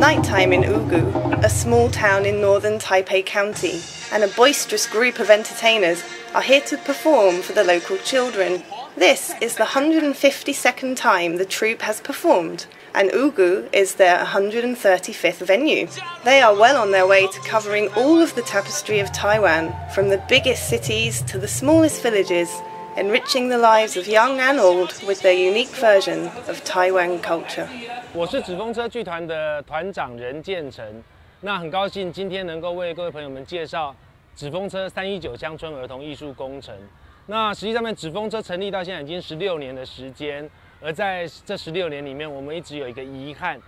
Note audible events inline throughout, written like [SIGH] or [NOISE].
nighttime in Wugu, a small town in northern Taipei County, and a boisterous group of entertainers are here to perform for the local children. This is the 152nd time the troupe has performed, and Wugu is their 135th venue. They are well on their way to covering all of the tapestry of Taiwan, from the biggest cities to the smallest villages, enriching the lives of young and old with their unique version of Taiwan culture. 我是纸风车剧团的团长任建成，那很高兴今天能够为各位朋友们介绍纸风车三一九乡村儿童艺术工程。那实际上面纸风车成立到现在已经十六年的时间，而在这十六年里面，我们一直有一个遗憾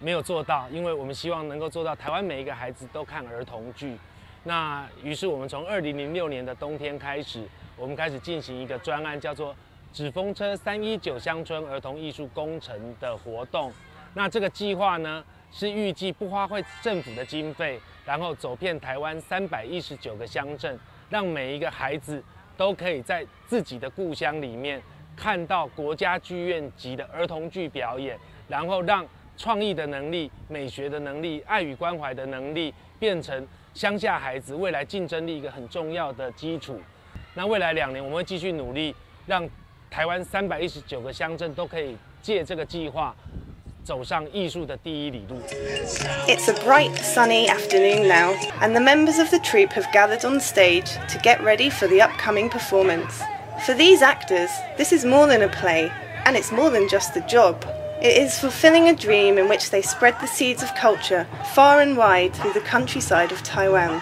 没有做到，因为我们希望能够做到台湾每一个孩子都看儿童剧。那于是我们从二零零六年的冬天开始，我们开始进行一个专案，叫做。纸风车三一九乡村儿童艺术工程的活动，那这个计划呢是预计不花费政府的经费，然后走遍台湾三百一十九个乡镇，让每一个孩子都可以在自己的故乡里面看到国家剧院级的儿童剧表演，然后让创意的能力、美学的能力、爱与关怀的能力变成乡下孩子未来竞争力一个很重要的基础。那未来两年我们会继续努力，让台湾三百一十九个乡镇都可以借这个计划走上艺术的第一里路。It's a bright, sunny afternoon now, and the members of the troupe have gathered on stage to get ready for the upcoming performance. For these actors, this is more than a play, and it's more than just a job. It is fulfilling a dream in which they spread the seeds of culture far and wide through the countryside of Taiwan.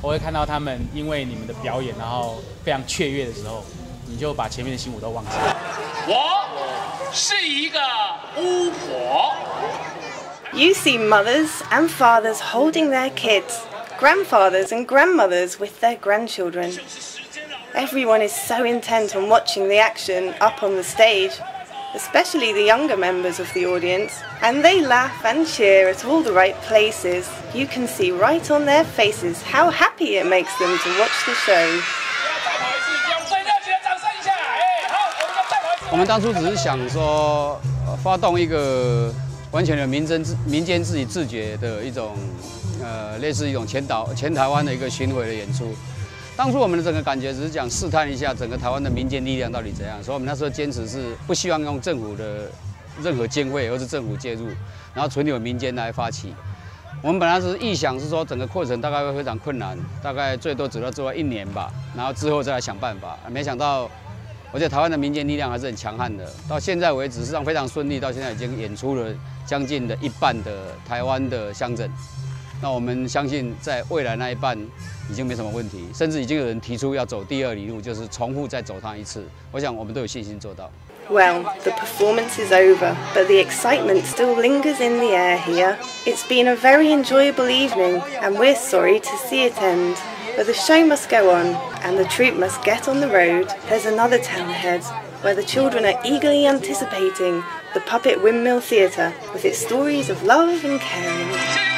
我会看到他们因为你们的表演，然后非常雀跃的时候，你就把前面的辛苦都忘记了。我是一个巫婆。You see mothers and fathers holding their kids, grandfathers and grandmothers with their grandchildren. Everyone is so intent on watching the action up on the stage especially the younger members of the audience, and they laugh and cheer at all the right places. You can see right on their faces how happy it makes them to watch the show. [LAUGHS] 我们当初只是想说，发动一个完全的民间自民间自己自觉的一种，呃，类似一种全岛全台湾的一个巡回的演出。 当初我们的整个感觉只是讲试探一下整个台湾的民间力量到底怎样，所以我们那时候坚持是不希望用政府的任何经费或是政府介入，然后纯由民间来发起。我们本来是预想是说整个过程大概会非常困难，大概最多只能做到一年吧，然后之后再来想办法。没想到，我觉得台湾的民间力量还是很强悍的，到现在为止实际上非常顺利，到现在已经演出了将近的一半的台湾的乡镇。那我们相信，在未来那一半已经没什么问题，甚至已经有人提出要走第二里路，就是重复再走它一次。我想我们都有信心做到。Well, the performance is over, but the excitement still lingers in the air here. It's been a very enjoyable evening, and we're sorry to see it end. But the show must go on, and the troupe must get on the road. There's another town ahead where the children are eagerly anticipating the Paper Windmill Theatre with its stories of love and caring.